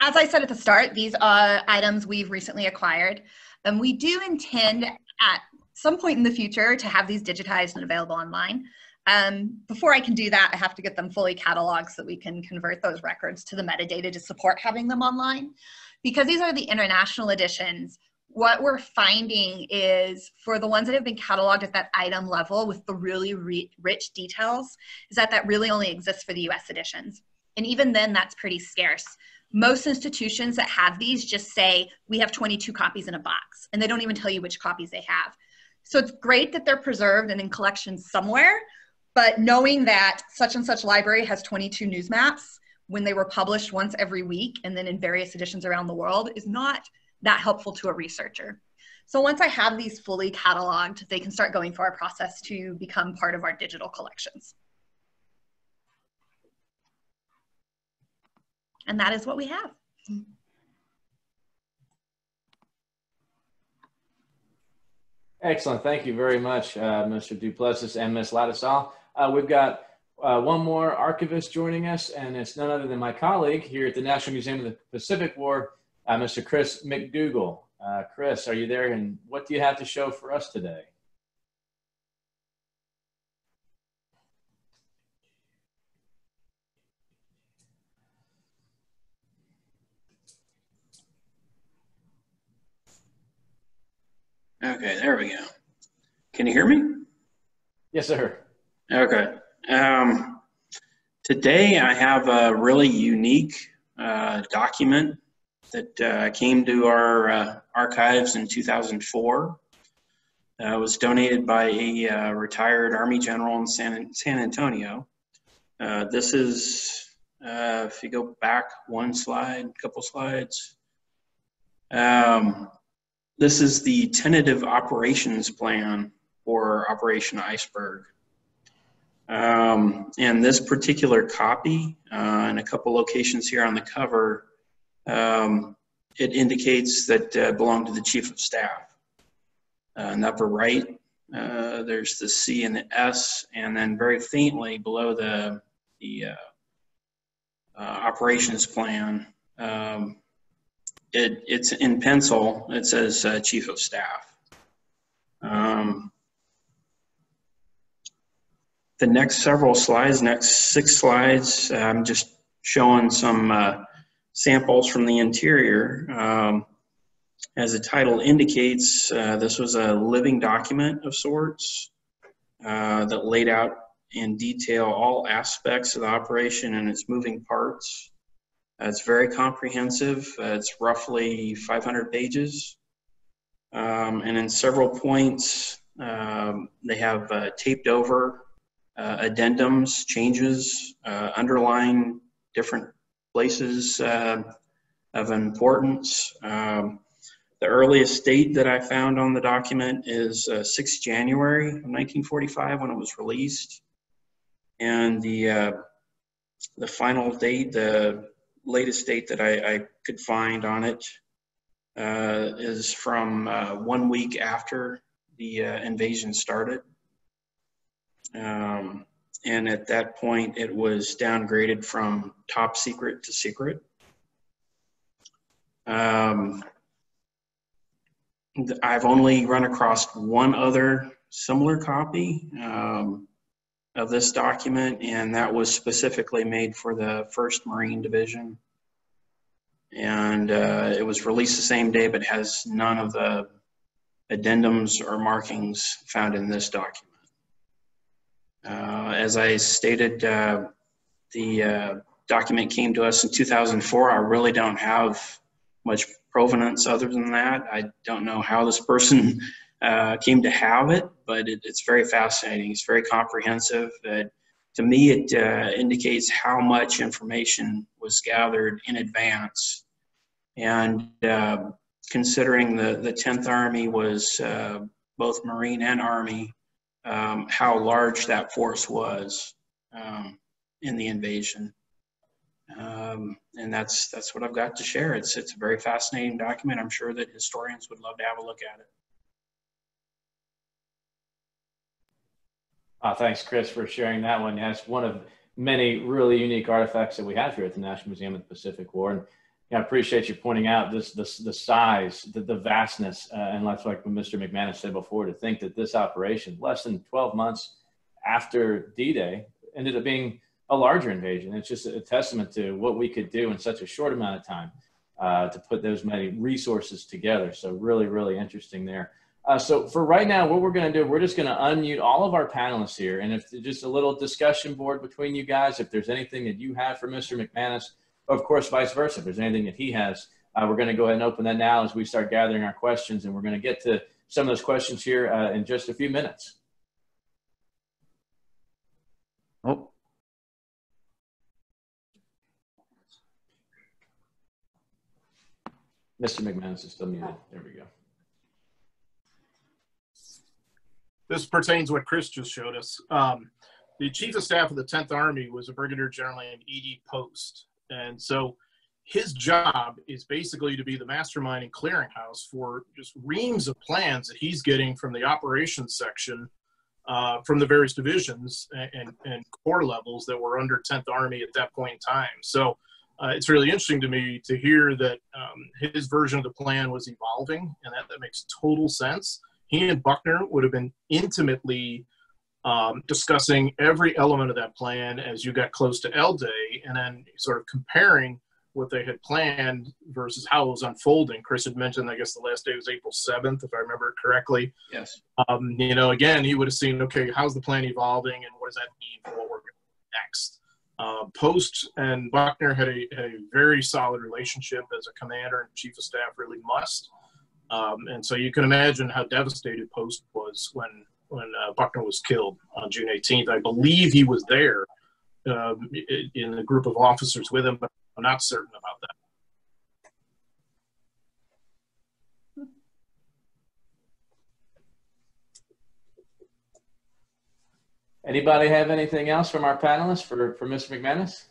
as I said at the start, these are items we've recently acquired. And we do intend at some point in the future to have these digitized and available online. Um, before I can do that, I have to get them fully cataloged so we can convert those records to the metadata to support having them online. Because these are the international editions, what we're finding is for the ones that have been cataloged at that item level with the really re rich details, is that that really only exists for the US editions. And even then, that's pretty scarce most institutions that have these just say we have 22 copies in a box and they don't even tell you which copies they have so it's great that they're preserved and in collections somewhere but knowing that such and such library has 22 news maps when they were published once every week and then in various editions around the world is not that helpful to a researcher so once i have these fully cataloged they can start going through our process to become part of our digital collections And that is what we have. Excellent. Thank you very much, uh, Mr. Duplessis and Ms. Laddusaw. Uh, we've got uh, one more archivist joining us, and it's none other than my colleague here at the National Museum of the Pacific War, uh, Mr. Chris McDougall. Uh, Chris, are you there? And what do you have to show for us today? Okay, there we go. Can you hear me? Yes, sir. Okay. Um, today I have a really unique uh, document that uh, came to our uh, archives in 2004. Uh, it was donated by a uh, retired Army general in San, San Antonio. Uh, this is, if you go back one slide, couple slides, um, this is the tentative operations plan for Operation Iceberg. Um, and this particular copy, uh, in a couple locations here on the cover, um, it indicates that uh, belonged to the chief of staff. Uh, in the upper right, uh, there's the C and the S, and then very faintly below the the uh, uh, operations plan, um, it, it's in pencil. It says uh, chief of staff. Um, the next several slides, next six slides, I'm just showing some uh, samples from the interior. Um, as the title indicates, uh, this was a living document of sorts uh, that laid out in detail all aspects of the operation and its moving parts. Uh, it's very comprehensive. Uh, it's roughly 500 pages. Um, and in several points, um, they have uh, taped over addendums, changes, underlying different places of importance. Um, the earliest date that I found on the document is uh, 6 January of 1945 when it was released. And the, uh, the final date, the latest date that I, I could find on it uh, is from uh, one week after the uh, invasion started. Um, and at that point, it was downgraded from top secret to secret. Um, I've only run across one other similar copy um, of this document, and that was specifically made for the 1st Marine Division. And uh, it was released the same day, but has none of the addendums or markings found in this document. Uh, as I stated, uh, the uh, document came to us in 2004. I really don't have much provenance other than that. I don't know how this person uh, came to have it, but it, it's very fascinating. It's very comprehensive. Uh, to me, it uh, indicates how much information was gathered in advance. And uh, considering the, the 10th Army was both Marine and Army, um, how large that force was um, in the invasion. Um, and that's that's what I've got to share. It's it's a very fascinating document. I'm sure that historians would love to have a look at it. Uh, thanks, Chris, for sharing that one. That's one of many really unique artifacts that we have here at the National Museum of the Pacific War. And I appreciate you pointing out this, this the size, the, the vastness, uh, and that's like what Mr. McManus said before, to think that this operation, less than 12 months after D-Day, ended up being a larger invasion. It's just a testament to what we could do in such a short amount of time uh, to put those many resources together. So really, really interesting there. Uh, so for right now, what we're going to do, we're just going to unmute all of our panelists here. And if just a little discussion board between you guys, if there's anything that you have for Mr. McManus, of course, vice versa, if there's anything that he has, uh, we're going to go ahead and open that now as we start gathering our questions. And we're going to get to some of those questions here uh, in just a few minutes. Oh, Mr. McManus is still muted. There we go. This pertains what Chris just showed us. Um, the chief of staff of the 10th Army was a brigadier general named E.D. Post. And so his job is basically to be the mastermind and clearinghouse for just reams of plans that he's getting from the operations section uh, from the various divisions and, and, corps levels that were under 10th Army at that point in time. So uh, it's really interesting to me to hear that um, his version of the plan was evolving, and that, that makes total sense. He and Buckner would have been intimately um, discussing every element of that plan as you got close to L Day, and then sort of comparing what they had planned versus how it was unfolding. Chris had mentioned, I guess the last day was April 7th, if I remember correctly. Yes. Um, you know, again, he would have seen, okay, how's the plan evolving and what does that mean for what we're going to do next? Uh, Post and Buckner had a, had a, very solid relationship as a commander and chief of staff really must. Um, and so you can imagine how devastated Post was when when uh, Buckner was killed on June 18th. I believe he was there um, in a group of officers with him, but I'm not certain about that. Anybody have anything else from our panelists for, for Mr. McManus?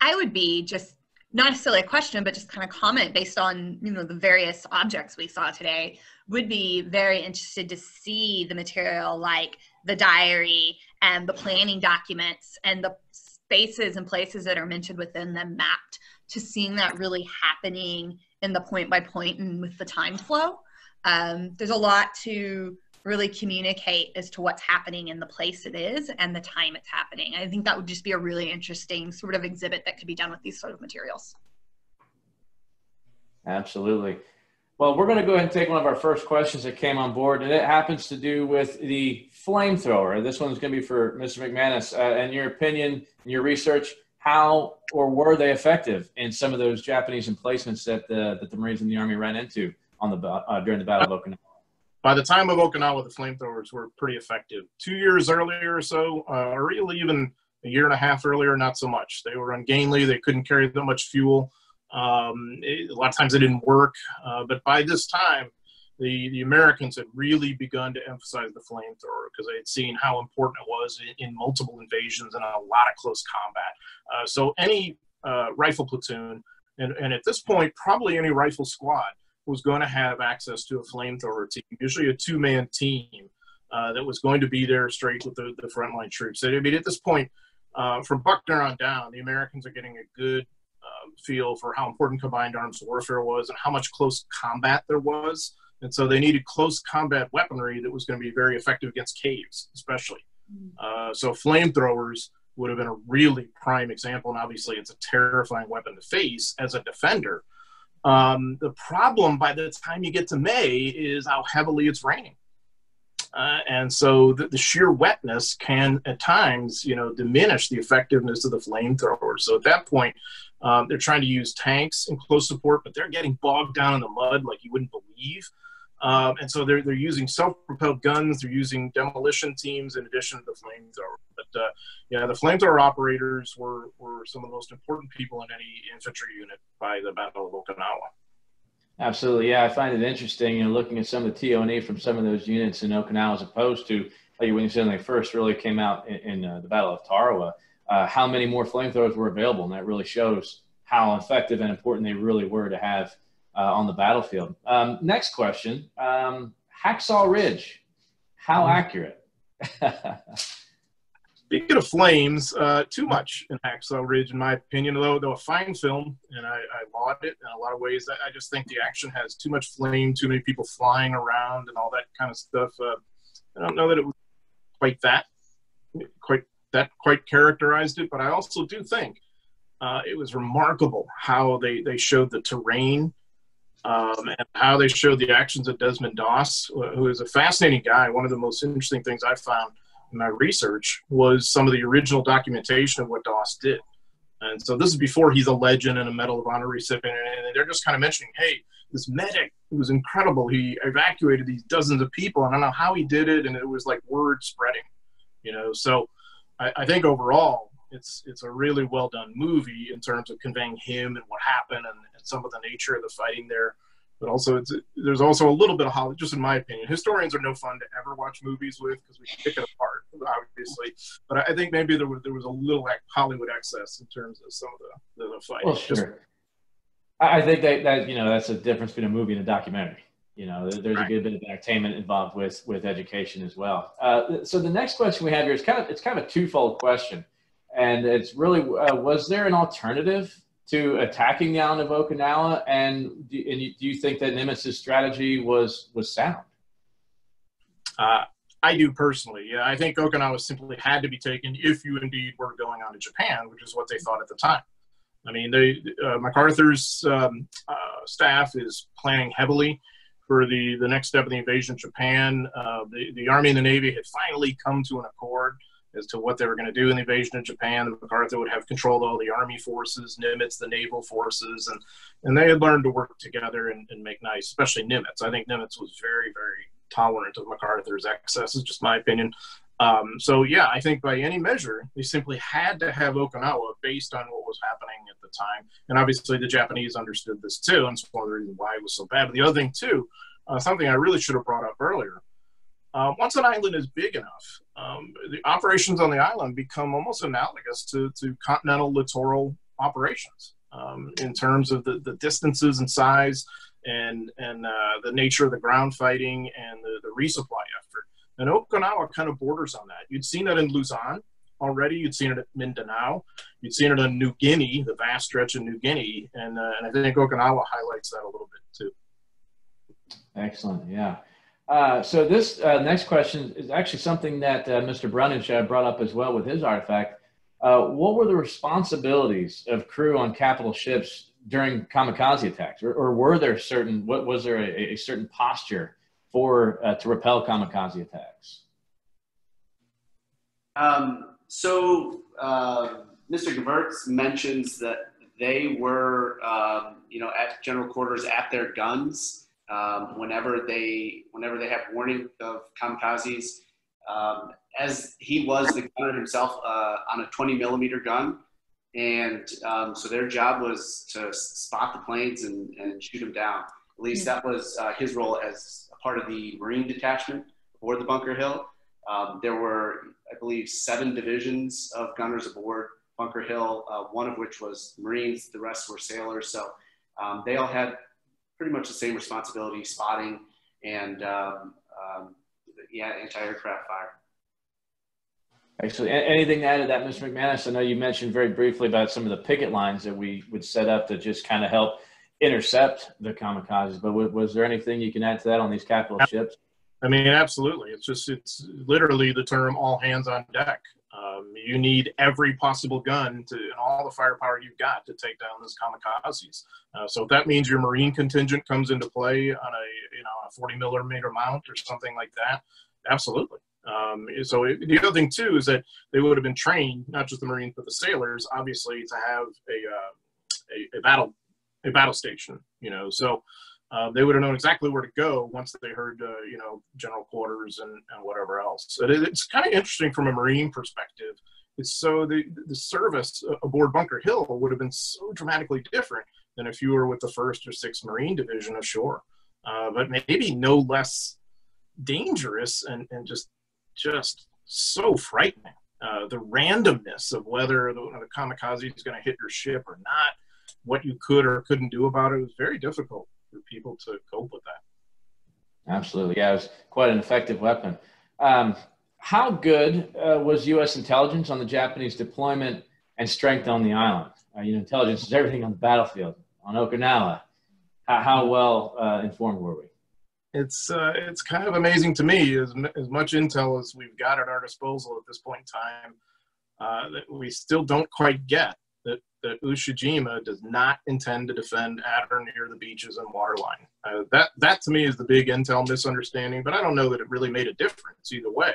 I would be just not necessarily a question, but just kind of comment based on you know the various objects we saw today. Would be very interested to see the material like the diary and the planning documents and the spaces and places that are mentioned within them mapped to seeing that really happening in the point by point and with the time flow. Um, there's a lot to really communicate as to what's happening in the place it is and the time it's happening. I think that would just be a really interesting sort of exhibit that could be done with these sort of materials. Absolutely. Well, we're going to go ahead and take one of our first questions that came on board, and it happens to do with the flamethrower. This one's going to be for Mr. McManus. Uh, in your opinion, in your research, how or were they effective in some of those Japanese emplacements that the, that the Marines and the Army ran into on the uh, during the Battle of Okinawa? By the time of Okinawa, the flamethrowers were pretty effective. Two years earlier or so, uh, or really even a year and a half earlier, not so much. They were ungainly. They couldn't carry that much fuel. Um, it, a lot of times it didn't work. Uh, but by this time, the, the Americans had really begun to emphasize the flamethrower because they had seen how important it was in, in multiple invasions and a lot of close combat. Uh, so any uh, rifle platoon, and, and at this point, probably any rifle squad, was going to have access to a flamethrower team, usually a two man team uh, that was going to be there straight with the, the frontline troops. So, I mean, at this point, uh, from Buckner on down, the Americans are getting a good um, feel for how important combined arms warfare was and how much close combat there was. And so they needed close combat weaponry that was going to be very effective against caves, especially. Mm. Uh, so flamethrowers would have been a really prime example. And obviously, it's a terrifying weapon to face as a defender. Um, the problem by the time you get to May is how heavily it's raining. Uh, and so the, the, sheer wetness can at times, you know, diminish the effectiveness of the flamethrower. So at that point, um, they're trying to use tanks in close support, but they're getting bogged down in the mud like you wouldn't believe. Um, and so they're, they're using self-propelled guns, they're using demolition teams in addition to the flamethrower. But uh, yeah, the flamethrower operators were, were some of the most important people in any infantry unit by the Battle of Okinawa. Absolutely, yeah. I find it interesting, you know, looking at some of the TO&E from some of those units in Okinawa as opposed to, like when you said when they first really came out in, in uh, the Battle of Tarawa, uh, how many more flamethrowers were available, and that really shows how effective and important they really were to have uh, on the battlefield. Um, next question um, Hacksaw Ridge, how mm-hmm. accurate? Speaking of flames, uh, too much in Hacksaw Ridge, in my opinion. Though, though a fine film, and I, I laud it in a lot of ways. I, I, just think the action has too much flame, too many people flying around, and all that kind of stuff. Uh, I don't know that it was quite that, quite that quite characterized it, but I also do think uh, it was remarkable how they they showed the terrain um, and how they showed the actions of Desmond Doss, who is a fascinating guy. One of the most interesting things I found in my research was some of the original documentation of what Doss did. And so this is before he's a legend and a Medal of Honor recipient. And they're just kind of mentioning, hey, this medic was incredible. He evacuated these dozens of people. And I don't know how he did it. And it was like word spreading, you know. So I, I think overall, it's it's a really well done movie in terms of conveying him and what happened and, and some of the nature of the fighting there. But also, it's there's also a little bit of Hollywood, just in my opinion. Historians are no fun to ever watch movies with because we pick it apart, obviously. But I think maybe there was there was a little Hollywood excess in terms of some of the the, the fighting. Well, sure. Just, I think that, that you know that's the difference between a movie and a documentary. You know, there's a good bit of entertainment involved with with education as well. Uh, so the next question we have here is kind of it's kind of a twofold question and it's really uh, was there an alternative to attacking the island of Okinawa, and do, and you, do you think that Nimitz's strategy was was sound? Uh, I do personally. Yeah, I think Okinawa simply had to be taken if you indeed were going on to Japan, which is what they thought at the time. I mean, they, uh, MacArthur's um, uh, staff is planning heavily for the, the next step of the invasion of Japan. Uh, the, the Army and the Navy had finally come to an accord as to what they were going to do in the invasion of Japan. MacArthur would have control of all the army forces, Nimitz the naval forces, and and they had learned to work together and, and make nice, especially Nimitz. I think Nimitz was very, very tolerant of MacArthur's excesses, just my opinion. Um, so yeah, I think by any measure, they simply had to have Okinawa based on what was happening at the time, and obviously the Japanese understood this too, and it's one of the reasons why it was so bad. But the other thing too, uh, something I really should have brought up earlier uh, once an island is big enough, um, the operations on the island become almost analogous to, to continental littoral operations. um, in terms of the, the distances and size and and uh, the nature of the ground fighting and the, the resupply effort. And Okinawa kind of borders on that. You'd seen that in Luzon already. You'd seen it at Mindanao. You'd seen it in New Guinea, the vast stretch of New Guinea, and, uh, and I think Okinawa highlights that a little bit too. Excellent. Yeah. Uh, so this uh, next question is actually something that uh, Mr. Brundage uh, brought up as well with his artifact. Uh, what were the responsibilities of crew on capital ships during kamikaze attacks, or, or were there certain? What was there a, a certain posture for to repel kamikaze attacks? Um, so Mr. Gewurz mentions that they were, um, you know, at general quarters at their guns um, whenever they whenever they have warning of kamikazes. Um, as he was the gunner himself uh, on a 20 millimeter gun, and um, so their job was to spot the planes and, and shoot them down. At least that was uh, his role as a part of the Marine detachment aboard the Bunker Hill. Um, there were, I believe, seven divisions of gunners aboard Bunker Hill, uh, one of which was Marines, the rest were sailors. So um, they all had pretty much the same responsibility, spotting and um, um, yeah, anti-aircraft fire. Actually, anything to add to that, Mr. McManus? I know you mentioned very briefly about some of the picket lines that we would set up to just kind of help intercept the kamikazes. But was there anything you can add to that on these capital ships? I mean, absolutely. It's just it's literally the term "all hands on deck." Um, you need every possible gun to and all the firepower you've got to take down those kamikazes. Uh, so if that means your marine contingent comes into play on a you know a 40 millimeter mount or something like that, absolutely. Um, so it, the other thing too is that they would have been trained, not just the marines but the sailors, obviously, to have a uh, a, a battle a battle station. You know, so uh, they would have known exactly where to go once they heard, uh, you know, general quarters and, and whatever else. So it, it's kind of interesting from a Marine perspective. It's so the, the service aboard Bunker Hill would have been so dramatically different than if you were with the first or sixth Marine Division ashore, uh, but maybe no less dangerous and, and just just so frightening. Uh, the randomness of whether the, the kamikaze is going to hit your ship or not, what you could or couldn't do about it was very difficult for people to cope with that. Absolutely. Yeah, it was quite an effective weapon. Um, how good uh, was U.S. intelligence on the Japanese deployment and strength on the island? Uh, you know, intelligence is everything on the battlefield. On Okinawa, how, how well uh, informed were we? It's uh, it's kind of amazing to me as as much intel as we've got at our disposal at this point in time uh, that we still don't quite get that that Ushijima does not intend to defend at or near the beaches and waterline. Uh, that that to me is the big intel misunderstanding, but I don't know that it really made a difference either way,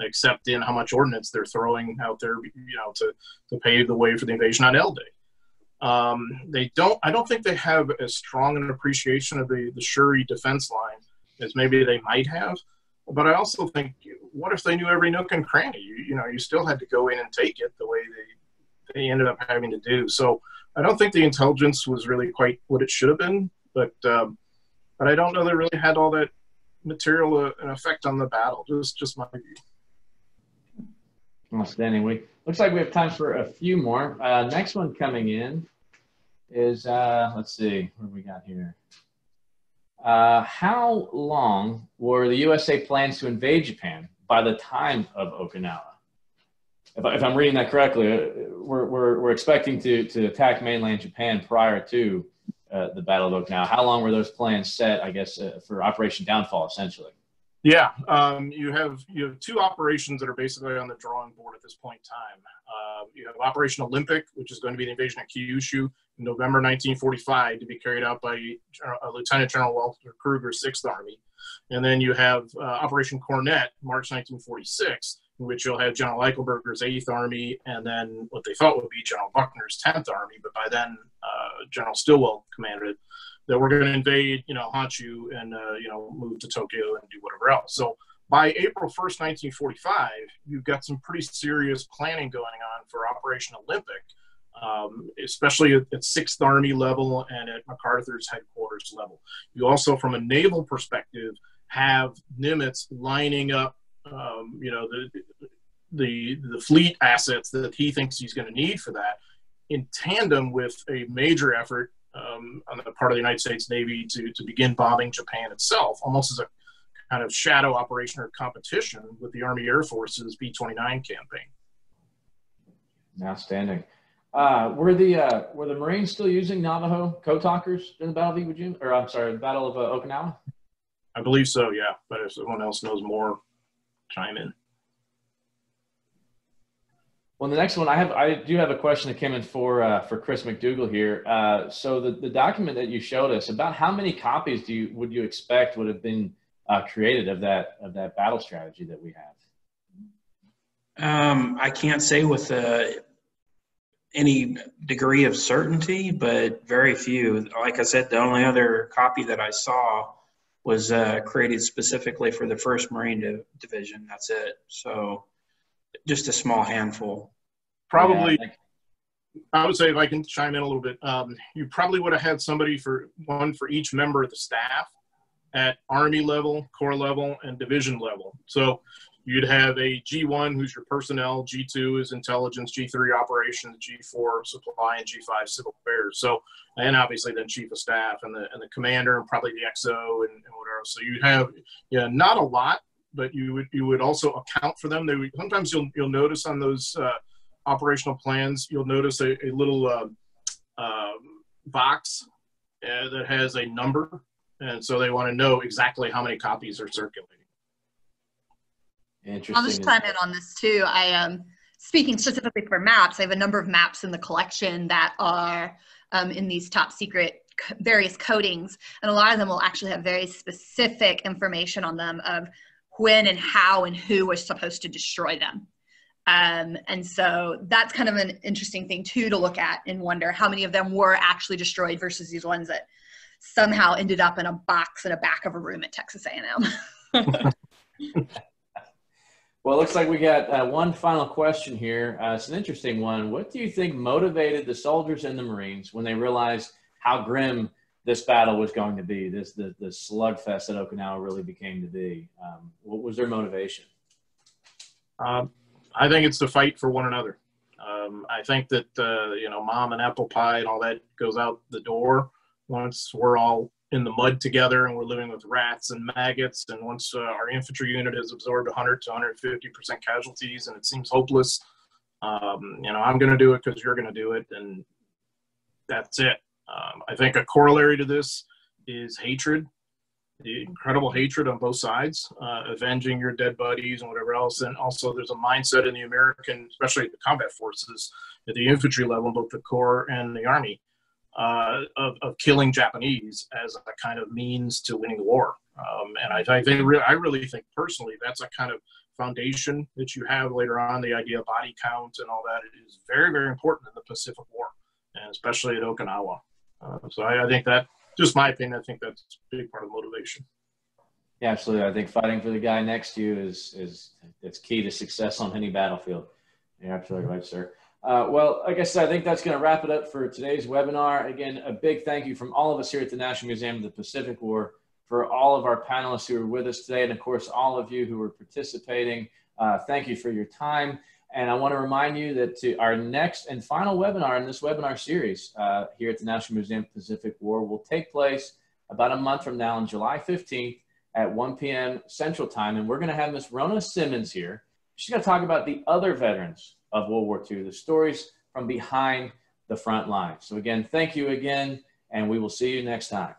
except in how much ordnance they're throwing out there, you know, to to pave the way for the invasion on L Day. Um, they don't. I don't think they have as strong an appreciation of the the Shuri defense line as maybe they might have. But I also think, what if they knew every nook and cranny? You, you know, you still had to go in and take it the way they they ended up having to do. So I don't think the intelligence was really quite what it should have been, but um, but I don't know they really had all that material uh, an effect on the battle. Just just my view. Outstanding. We looks like we have time for a few more. Uh, next one coming in is uh, let's see what we got here. Uh, how long were the USA plans to invade Japan by the time of Okinawa? if, I, am reading that correctly, uh, we're, we're, we're expecting to, to attack mainland Japan prior to uh, the Battle of Okinawa. How long were those plans set, I guess, uh, for Operation Downfall, essentially? Yeah, um, you have you have two operations that are basically on the drawing board at this point in time. Uh, you have Operation Olympic, which is going to be the invasion of Kyushu in November 1945, to be carried out by uh, Lieutenant General Walter Krueger, Sixth Army, and then you have uh, Operation Coronet, March 1946, in which you'll have General Eichelberger's 8th Army and then what they thought would be General Buckner's 10th Army, but by then uh, General Stilwell commanded it, that we're going to invade, you know, Honshu and, uh, you know, move to Tokyo and do whatever else. So by April 1st, 1945, you've got some pretty serious planning going on for Operation Olympic, um, especially at, at, Sixth Army level and at MacArthur's headquarters level. You also, from a naval perspective, have Nimitz lining up um, you know, the, the, the fleet assets that he thinks he's going to need for that in tandem with a major effort um, on the part of the United States Navy to, to begin bombing Japan itself, almost as a kind of shadow operation or competition with the Army Air Force's B 29 campaign. Outstanding. Uh, were the uh, were the Marines still using Navajo code talkers in the Battle of Iwo Jima, or I'm sorry, the Battle of uh, Okinawa? I believe so, yeah. But if someone else knows more, chime in. Well, the next one I have, I do have a question that came in for uh, for Chris McDougall here. Uh, so the, the document that you showed us, about how many copies do you would you expect would have been uh, created of that of that battle strategy that we have? Um, I can't say with uh, any degree of certainty, but very few. Like I said, the only other copy that I saw was uh, created specifically for the First Marine Div- Division. That's it. So just a small handful. Probably, Yeah, I I would say if I can chime in a little bit, um, you probably would have had somebody for one for each member of the staff at Army level, Corps level, and division level. So you'd have a G1 who's your personnel, G2 is intelligence, G3 operations, G4 supply, and G5 civil affairs. So and obviously then chief of staff and the and the commander and probably the XO and, and whatever. So you'd have yeah not a lot, but you would you would also account for them. They would, sometimes you'll you'll notice on those. Uh, operational plans, you'll notice a, a little uh, um, box uh, that has a number. And so they want to know exactly how many copies are circulating. Interesting. I'll just chime in on this too. I um speaking specifically for maps, I have a number of maps in the collection that are um, in these top secret various coatings and a lot of them will actually have very specific information on them of when and how and who was supposed to destroy them. Um, and so that's kind of an interesting thing too to look at and wonder how many of them were actually destroyed versus these ones that somehow ended up in a box in the back of a room at Texas A&M. Well, it looks like we got uh, one final question here. Uh, it's an interesting one. What do you think motivated the soldiers and the Marines when they realized how grim this battle was going to be? This the, the slugfest that Okinawa really became to be. Um, what was their motivation? Um, I think it's to fight for one another. Um, I think that, uh, you know, mom and apple pie and all that goes out the door once we're all in the mud together and we're living with rats and maggots. And once uh, our infantry unit has absorbed 100 to 150% casualties and it seems hopeless, um, you know, I'm going to do it because you're going to do it. And that's it. Um, I think a corollary to this is hatred, the incredible hatred on both sides, uh, avenging your dead buddies and whatever else. And also, there's a mindset in the American, especially the combat forces, at the infantry level, both the Corps and the Army, uh, of, of killing Japanese as a kind of means to winning the war. Um, and I, I think, I really think personally, that's a kind of foundation that you have later on. The idea of body count and all that is very, very important in the Pacific War, and especially at Okinawa. Uh, so I, I think that, just my opinion, I think that's a big part of motivation. Yeah, absolutely. I think fighting for the guy next to you is is it's key to success on any battlefield. You're absolutely right, sir. Uh, well, like I said, I think that's going to wrap it up for today's webinar. Again, a big thank you from all of us here at the National Museum of the Pacific War for all of our panelists who are with us today, and of course, all of you who are participating. Uh, thank you for your time. And I want to remind you that to our next and final webinar in this webinar series uh, here at the National Museum of Pacific War will take place about a month from now on July 15th at 1 p.m. Central Time. And we're going to have Miss Rona Simmons here. She's going to talk about the other veterans of World War II, the stories from behind the front lines. So again, thank you again, and we will see you next time.